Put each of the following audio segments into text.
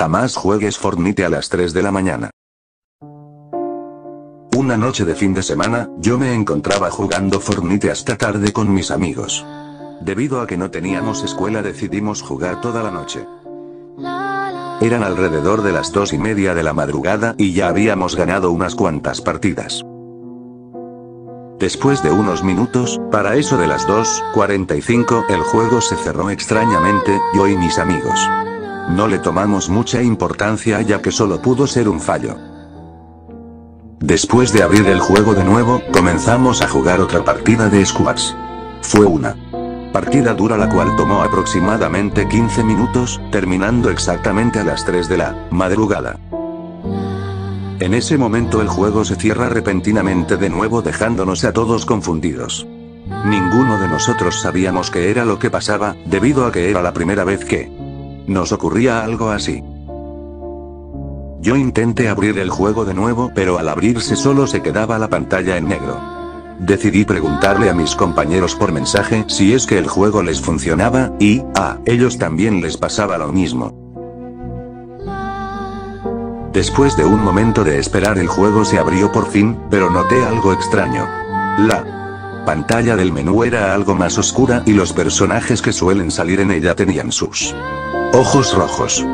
Jamás juegues Fortnite a las 3 de la mañana. Una noche de fin de semana, yo me encontraba jugando Fortnite hasta tarde con mis amigos. Debido a que no teníamos escuela decidimos jugar toda la noche. Eran alrededor de las dos y media de la madrugada y ya habíamos ganado unas cuantas partidas. Después de unos minutos, para eso de las 2.45, el juego se cerró extrañamente, yo y mis amigos. No le tomamos mucha importancia ya que solo pudo ser un fallo. Después de abrir el juego de nuevo, comenzamos a jugar otra partida de squads. Fue una partida dura la cual tomó aproximadamente 15 minutos, terminando exactamente a las 3 de la madrugada. En ese momento el juego se cierra repentinamente de nuevo dejándonos a todos confundidos. Ninguno de nosotros sabíamos qué era lo que pasaba, debido a que era la primera vez que nos ocurría algo así. Yo intenté abrir el juego de nuevo, pero al abrirse solo se quedaba la pantalla en negro. Decidí preguntarle a mis compañeros por mensaje si es que el juego les funcionaba, y, a ellos también les pasaba lo mismo. Después de un momento de esperar el juego se abrió por fin, pero noté algo extraño. La pantalla del menú era algo más oscura y los personajes que suelen salir en ella tenían sus ojos rojos.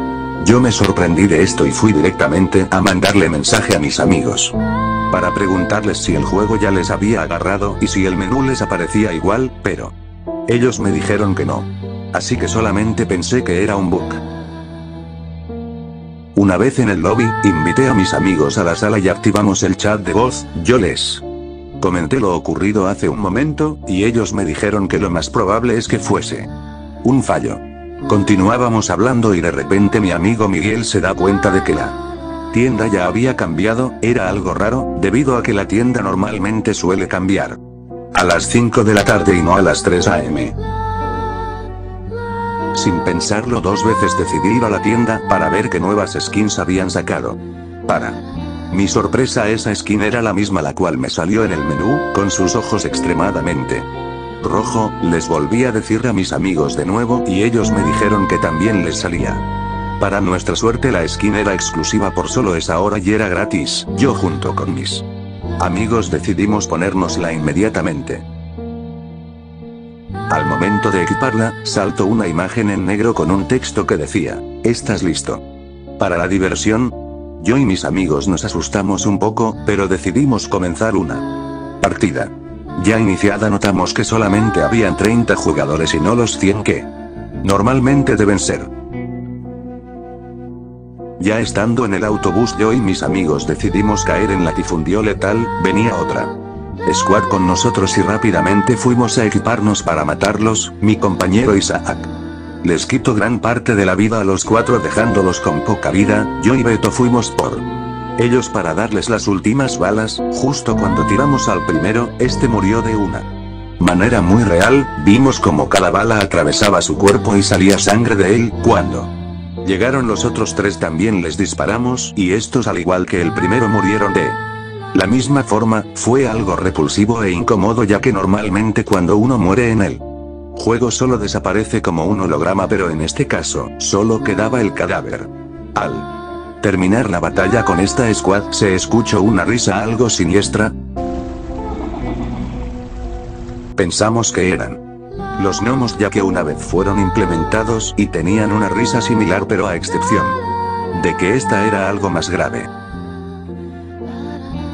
Yo me sorprendí de esto y fui directamente a mandarle mensaje a mis amigos. Para preguntarles si el juego ya les había agarrado y si el menú les aparecía igual, pero... Ellos me dijeron que no. Así que solamente pensé que era un bug. Una vez en el lobby, invité a mis amigos a la sala y activamos el chat de voz, yo les comenté lo ocurrido hace un momento, y ellos me dijeron que lo más probable es que fuese un fallo. Continuábamos hablando y de repente mi amigo Miguel se da cuenta de que la tienda ya había cambiado, era algo raro, debido a que la tienda normalmente suele cambiar a las 5 de la tarde y no a las 3 am. Sin pensarlo dos veces decidí ir a la tienda para ver qué nuevas skins habían sacado. Para mi sorpresa esa skin era la misma la cual me salió en el menú, con sus ojos extremadamente rojo, les volví a decir a mis amigos de nuevo y ellos me dijeron que también les salía. Para nuestra suerte la skin era exclusiva por solo esa hora y era gratis, yo junto con mis amigos decidimos ponérnosla inmediatamente. Al momento de equiparla, saltó una imagen en negro con un texto que decía, ¿estás listo? Para la diversión, yo y mis amigos nos asustamos un poco, pero decidimos comenzar una partida. Ya iniciada notamos que solamente habían 30 jugadores y no los 100 que normalmente deben ser. Ya estando en el autobús yo y mis amigos decidimos caer en latifundio letal, venía otra squad con nosotros y rápidamente fuimos a equiparnos para matarlos, mi compañero Isaac. Les quito gran parte de la vida a los cuatro dejándolos con poca vida, yo y Beto fuimos por ellos para darles las últimas balas, justo cuando tiramos al primero, este murió de una manera muy real, vimos como cada bala atravesaba su cuerpo y salía sangre de él, cuando llegaron los otros tres también les disparamos, y estos al igual que el primero murieron de la misma forma, fue algo repulsivo e incómodo ya que normalmente cuando uno muere en el juego solo desaparece como un holograma pero en este caso, solo quedaba el cadáver. Al terminar la batalla con esta squad, se escuchó una risa algo siniestra. Pensamos que eran los gnomos ya que una vez fueron implementados y tenían una risa similar pero a excepción de que esta era algo más grave.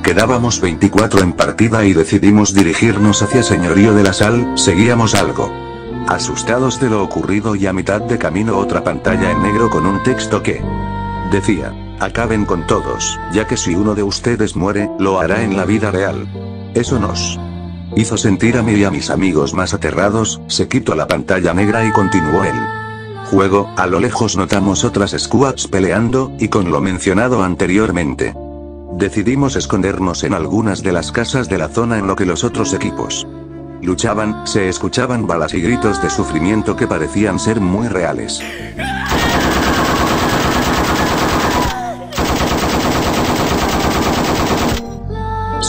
Quedábamos 24 en partida y decidimos dirigirnos hacia Señorío de la Sal, seguíamos algo. Asustados de lo ocurrido y a mitad de camino otra pantalla en negro con un texto que decía, acaben con todos, ya que si uno de ustedes muere, lo hará en la vida real. Eso nos hizo sentir a mí y a mis amigos más aterrados, se quitó la pantalla negra y continuó el juego, a lo lejos notamos otras squads peleando, y con lo mencionado anteriormente. Decidimos escondernos en algunas de las casas de la zona en lo que los otros equipos luchaban, se escuchaban balas y gritos de sufrimiento que parecían ser muy reales.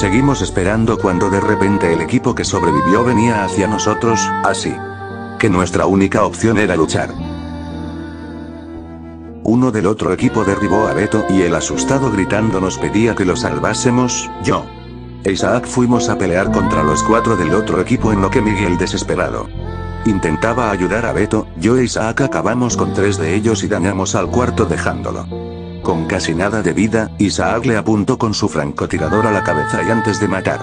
Seguimos esperando cuando de repente el equipo que sobrevivió venía hacia nosotros, así que nuestra única opción era luchar. Uno del otro equipo derribó a Beto y el asustado gritando nos pedía que lo salvásemos, yo. E Isaac fuimos a pelear contra los cuatro del otro equipo en lo que Miguel desesperado. Intentaba ayudar a Beto, yo e Isaac acabamos con tres de ellos y dañamos al cuarto dejándolo. Con casi nada de vida, Isaac le apuntó con su francotirador a la cabeza y antes de matar.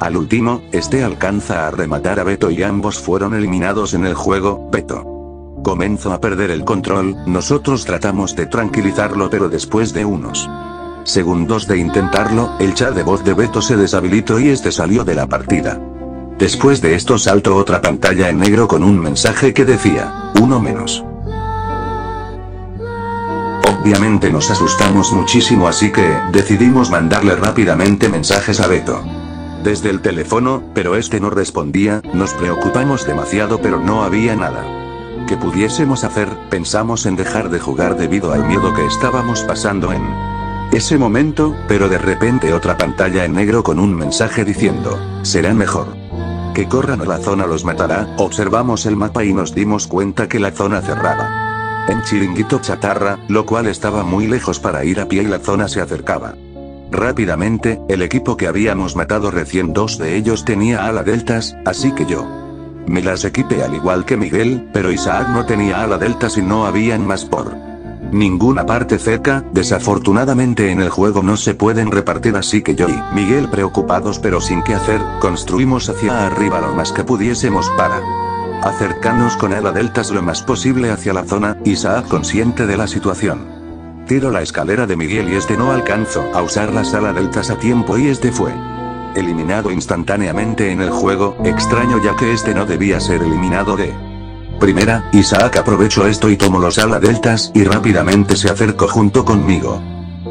Al último, este alcanza a rematar a Beto y ambos fueron eliminados en el juego, Beto. Comenzó a perder el control, nosotros tratamos de tranquilizarlo pero después de unos segundos de intentarlo, el chat de voz de Beto se deshabilitó y este salió de la partida. Después de esto saltó otra pantalla en negro con un mensaje que decía, uno menos. Obviamente nos asustamos muchísimo así que, decidimos mandarle rápidamente mensajes a Beto. Desde el teléfono, pero este no respondía, nos preocupamos demasiado pero no había nada. Que pudiésemos hacer, pensamos en dejar de jugar debido al miedo que estábamos pasando en ese momento, pero de repente otra pantalla en negro con un mensaje diciendo, será mejor. Que corran a la zona los matará, observamos el mapa y nos dimos cuenta que la zona cerraba. En Chiringuito Chatarra, lo cual estaba muy lejos para ir a pie y la zona se acercaba. Rápidamente, el equipo que habíamos matado recién dos de ellos tenía ala deltas, así que yo. Me las equipé al igual que Miguel, pero Isaac no tenía ala deltas y no habían más por ninguna parte cerca, desafortunadamente en el juego no se pueden repartir así que yo y Miguel preocupados pero sin qué hacer, construimos hacia arriba lo más que pudiésemos para acercarnos con ala deltas lo más posible hacia la zona, Isaac consciente de la situación. Tiro la escalera de Miguel y este no alcanzó a usar la sala deltas a tiempo y este fue eliminado instantáneamente en el juego, extraño ya que este no debía ser eliminado de primera, Isaac aprovechó esto y tomó los ala deltas y rápidamente se acercó junto conmigo.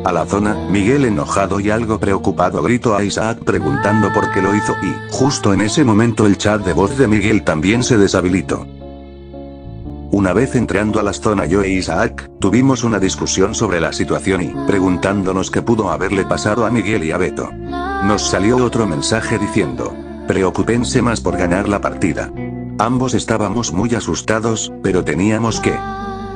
A la zona, Miguel enojado y algo preocupado gritó a Isaac preguntando por qué lo hizo y, justo en ese momento el chat de voz de Miguel también se deshabilitó. Una vez entrando a la zona yo e Isaac, tuvimos una discusión sobre la situación y, preguntándonos qué pudo haberle pasado a Miguel y a Beto. Nos salió otro mensaje diciendo, preocúpense más por ganar la partida. Ambos estábamos muy asustados, pero teníamos que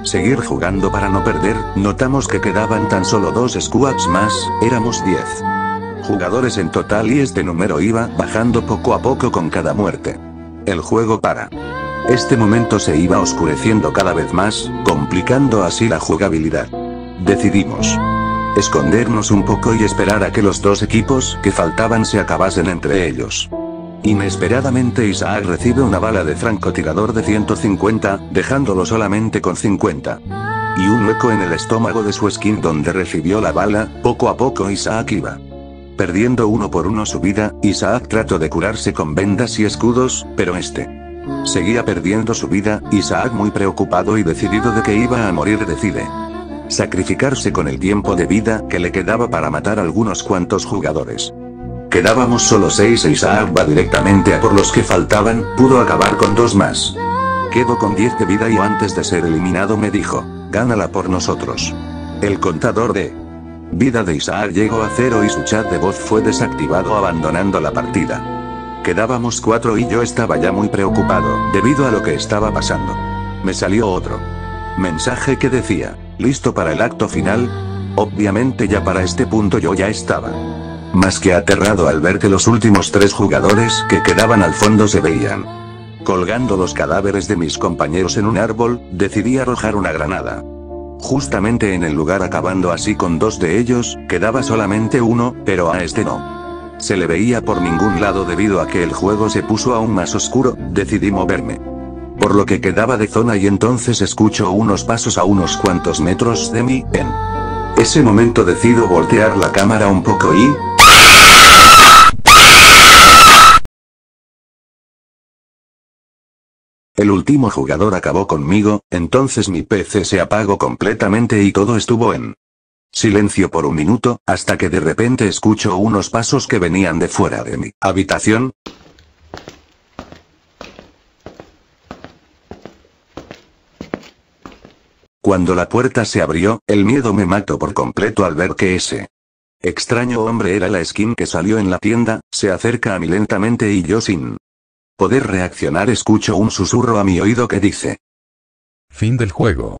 seguir jugando para no perder, notamos que quedaban tan solo dos squads más, éramos 10 jugadores en total y este número iba bajando poco a poco con cada muerte. El juego para este momento se iba oscureciendo cada vez más, complicando así la jugabilidad. Decidimos escondernos un poco y esperar a que los dos equipos que faltaban se acabasen entre ellos. Inesperadamente Isaac recibe una bala de francotirador de 150, dejándolo solamente con 50. Y un hueco en el estómago de su skin donde recibió la bala, poco a poco Isaac iba. Perdiendo uno por uno su vida, Isaac trató de curarse con vendas y escudos, pero este Seguía perdiendo su vida, Isaac muy preocupado y decidido de que iba a morir decide sacrificarse con el tiempo de vida que le quedaba para matar algunos cuantos jugadores. Quedábamos solo seis e Isaac va directamente a por los que faltaban, pudo acabar con dos más. Quedo con 10 de vida y antes de ser eliminado me dijo, gánala por nosotros. El contador de vida de Isaac llegó a cero y su chat de voz fue desactivado abandonando la partida. Quedábamos cuatro y yo estaba ya muy preocupado, debido a lo que estaba pasando. Me salió otro mensaje que decía, ¿listo para el acto final? Obviamente ya para este punto yo ya estaba. Más que aterrado al ver que los últimos tres jugadores que quedaban al fondo se veían. Colgando los cadáveres de mis compañeros en un árbol, decidí arrojar una granada. Justamente en el lugar acabando así con dos de ellos, quedaba solamente uno, pero a este no se le veía por ningún lado debido a que el juego se puso aún más oscuro, decidí moverme. Por lo que quedaba de zona y entonces escucho unos pasos a unos cuantos metros de mí, en ese momento decido voltear la cámara un poco y... El último jugador acabó conmigo, entonces mi PC se apagó completamente y todo estuvo en Silencio por un minuto, hasta que de repente escucho unos pasos que venían de fuera de mi habitación. Cuando la puerta se abrió, el miedo me mató por completo al ver que ese extraño hombre era la skin que salió en la tienda, se acerca a mí lentamente y yo sin poder reaccionar escucho un susurro a mi oído que dice. Fin del juego.